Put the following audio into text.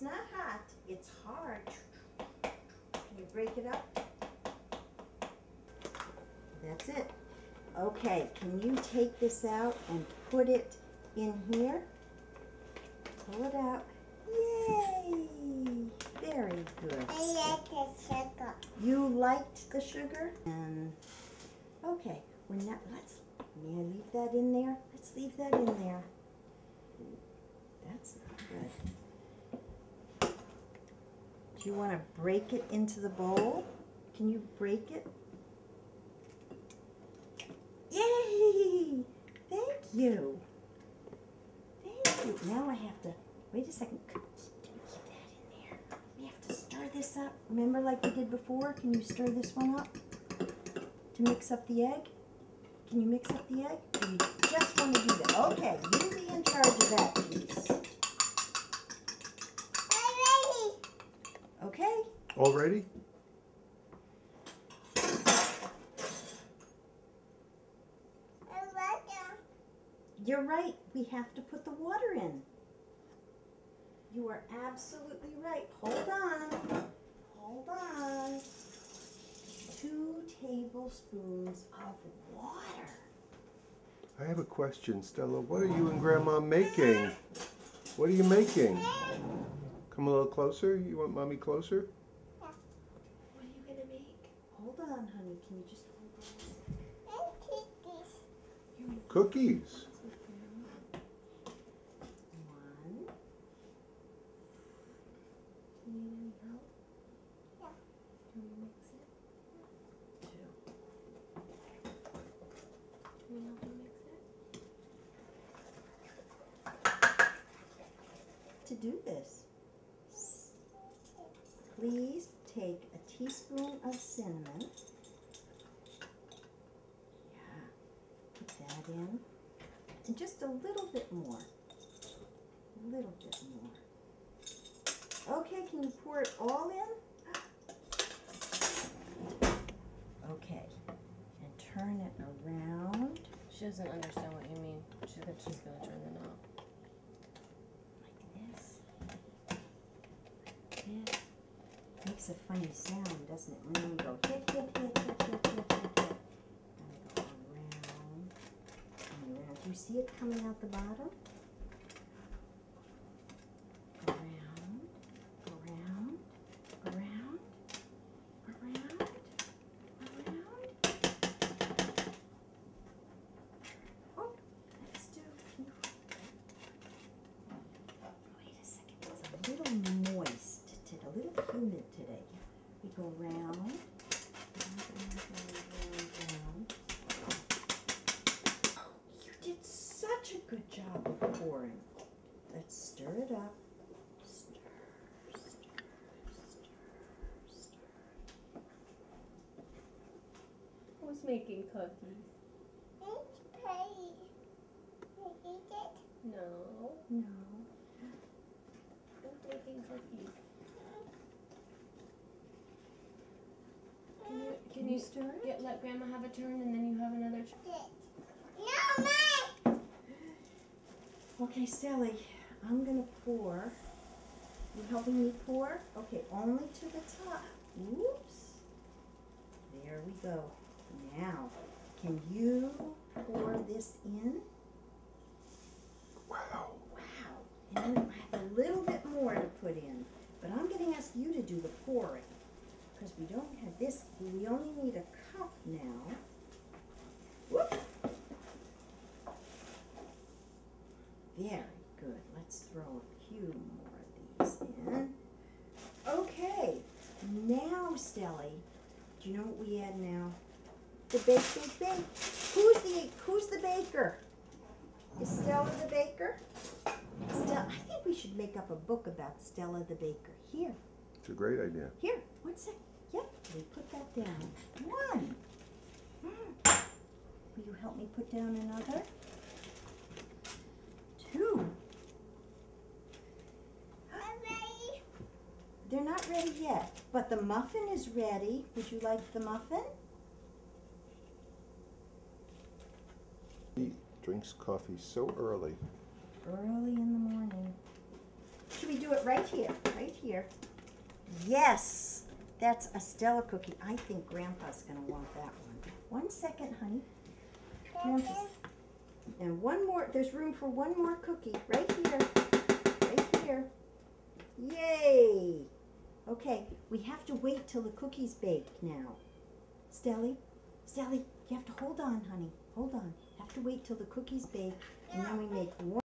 It's not hot, it's hard. Can you break it up? That's it. Okay, can you take this out and put it in here? Pull it out. Yay! Very good. I like the sugar. You liked the sugar? And okay, we're not let's may I leave that in there? Let's leave that in there. That's not good. Do you want to break it into the bowl? Can you break it? Yay! Thank you. Thank you. Now I have to wait a second. That in there? We have to stir this up. Remember like we did before? Can you stir this one up to mix up the egg? Can you mix up the egg? You just want to do that? Okay, you be in charge of that piece. I'm ready. Okay? All ready? I'm ready. You're right. We have to put the water in. You are absolutely right. Hold on. Hold on. Two tablespoons of water. I have a question, Stella. What are you and Grandma making? What are you making? Come a little closer. You want mommy closer? What are you gonna make? Hold on, honey. Can you just hold on? I take this. Cookies. One. Do you need any help? Yeah. Can we mix it? Two. Can we help you mix it? To do this, please take a teaspoon of cinnamon. Yeah, put that in. And just a little bit more. A little bit more. Okay, can you pour it all in? Okay, and turn it around She doesn't understand what you mean. She said she's gonna turn the knob. like this. Like this. Makes a funny sound, doesn't it? When you go hit, hit, hit, hit, hit, hit, hit, hit. And go around and around. Do you see it coming out the bottom? Around, around, around, around, around. Oh, let's do. Can you Wait a second, it's a little moist, t- a little humid today. We go round. You did such a good job of pouring. Let's stir it up. Stir, stir, stir, stir. Who's making cookies? It's pretty. You eat it? No. No. Who's making cookies? Can you stir it? get let Grandma have a turn and then you have another turn? No, Mom. Okay, Sally, I'm gonna pour. You helping me pour? Okay, only to the top. Oops. There we go. Now, can you pour this in? Wow. Wow. And then I have a little bit more to put in, but I'm gonna ask you to do the pouring. Because we don't have this, we only need a cup now. Whoop. Very good. Let's throw a few more of these in. Okay, now, Stelly, do you know what we add now? The bake, bake, bake. Who's the Who's the baker? Is Stella the baker? Stella, I think we should make up a book about Stella the baker. Here, It's a great idea. here. One sec. Yep, we put that down. One. Hmm. Will you help me put down another? Two. I'm ready. They're not ready yet, but the muffin is ready. Would you like the muffin? He drinks coffee so early. Early in the morning. Should we do do it right here, right here. Yes, that's a Stella cookie. I think Grandpa's gonna want that one. One second, honey. On, And one more, there's room for one more cookie, right here, right here. Yay! Okay, we have to wait till the cookies bake now. Stelly, Stelly, you have to hold on, honey. Hold on. Have to wait till the cookies bake, and then we make one.